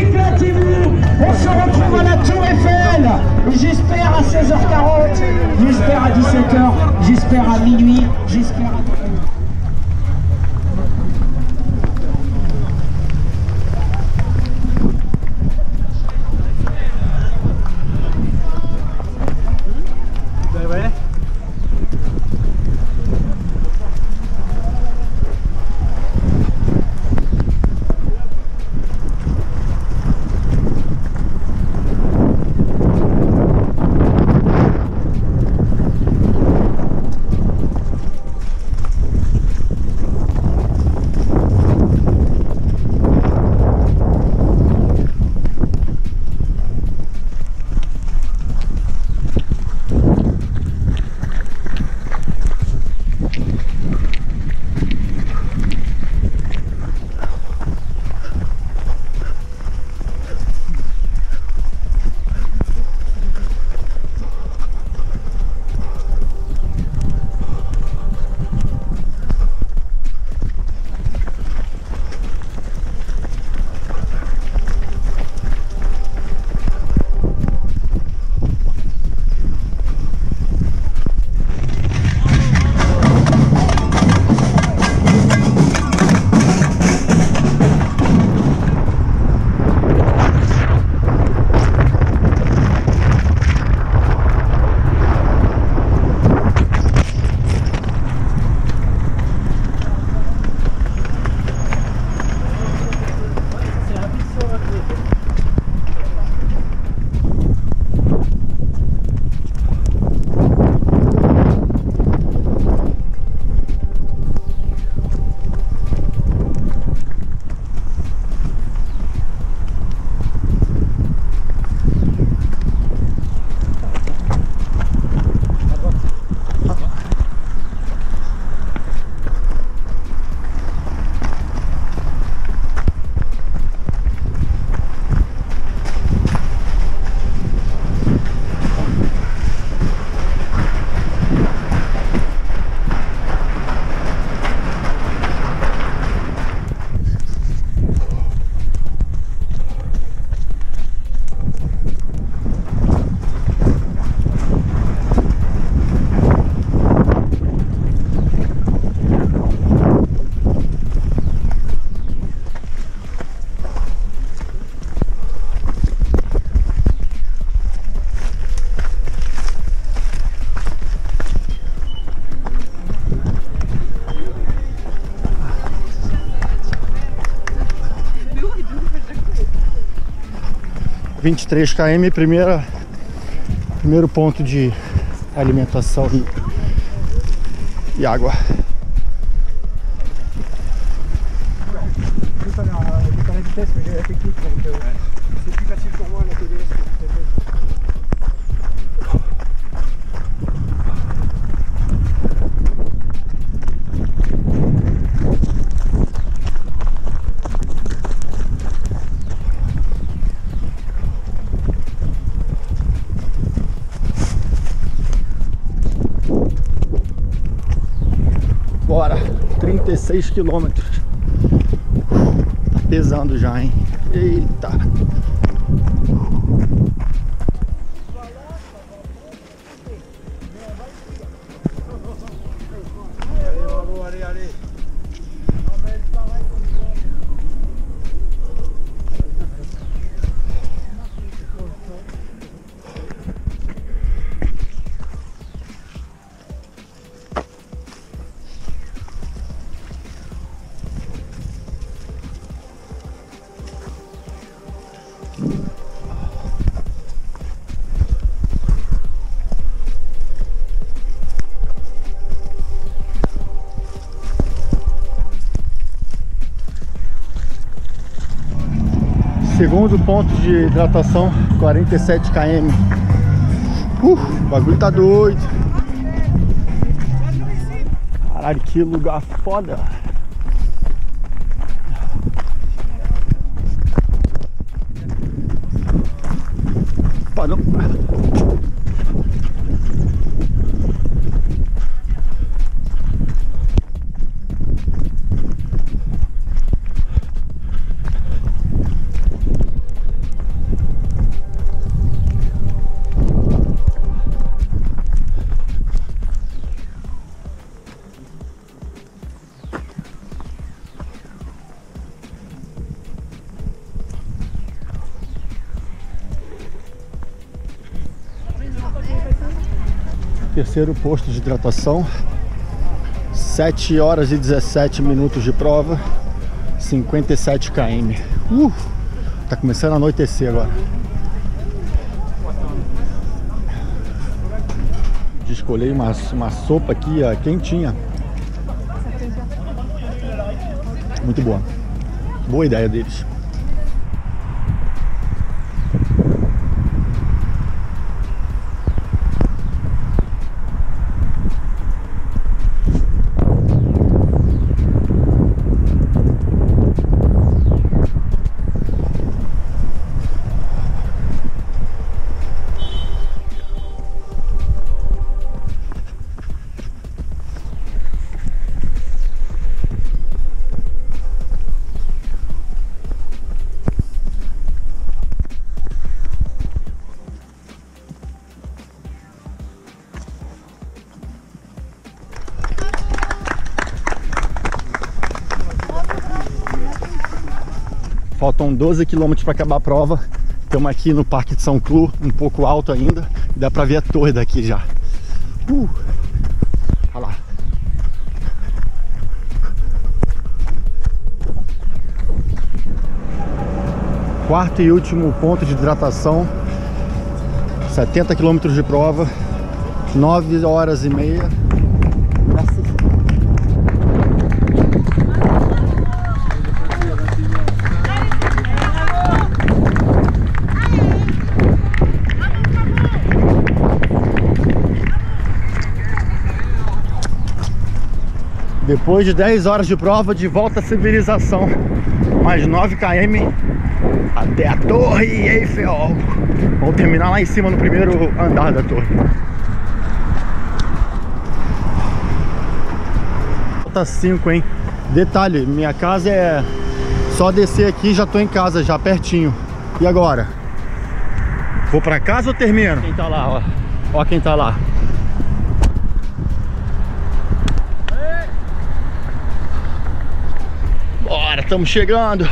éclatez-vous. On se retrouve à la Tour Eiffel. J'espère à 16h40, j'espère à 17h, j'espère à minuit, j'espère à... Vinte e três km, primeira, primeiro ponto de alimentação e, e água. 36 quilômetros. Tá pesando já, hein? Eita. Segundo ponto de hidratação, 47 km. Uh, o bagulho tá doido. Caralho, que lugar foda. Opa, Terceiro posto de hidratação. 7 horas e 17 minutos de prova. 57 km. Uh, tá começando a anoitecer agora. Descolhei uma, uma sopa aqui, ó, quentinha. Muito boa. Boa ideia deles. Faltam 12 quilômetros para acabar a prova. Estamos aqui no Parque de São Clu, um pouco alto ainda. Dá para ver a torre daqui já. Uh. Olha lá. Quarto e último ponto de hidratação. 70 quilômetros de prova. 9 horas e meia. Depois de 10 horas de prova, de volta à civilização. Mais 9 km até a Torre Eiffel. Vamos terminar lá em cima no primeiro andar da torre. Falta 5, hein? Detalhe, minha casa é só descer aqui já tô em casa, já pertinho. E agora? Vou pra casa ou termino? Quem tá lá, ó. Ó quem tá lá. Bora, estamos chegando.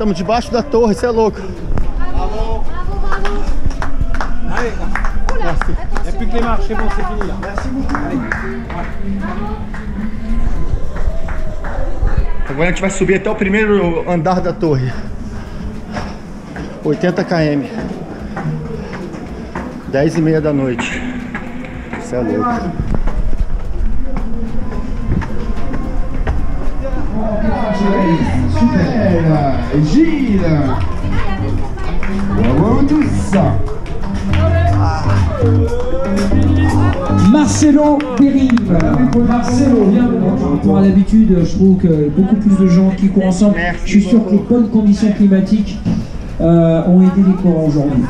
Estamos debaixo da torre, você é louco. Il n'y a plus que les marches, c'est bon, c'est fini là. Agora a gente vai subir até o primeiro andar da torre. 80 km. 10 e meia da noite. Você é louco. Super Gilles Bravo à tous Marcelo Dérive Marcelo, viens Par rapport à l'habitude, je trouve que beaucoup plus de gens qui courent ensemble. Merci Je suis sûr que les bonnes conditions climatiques euh, ont aidé les coureurs aujourd'hui.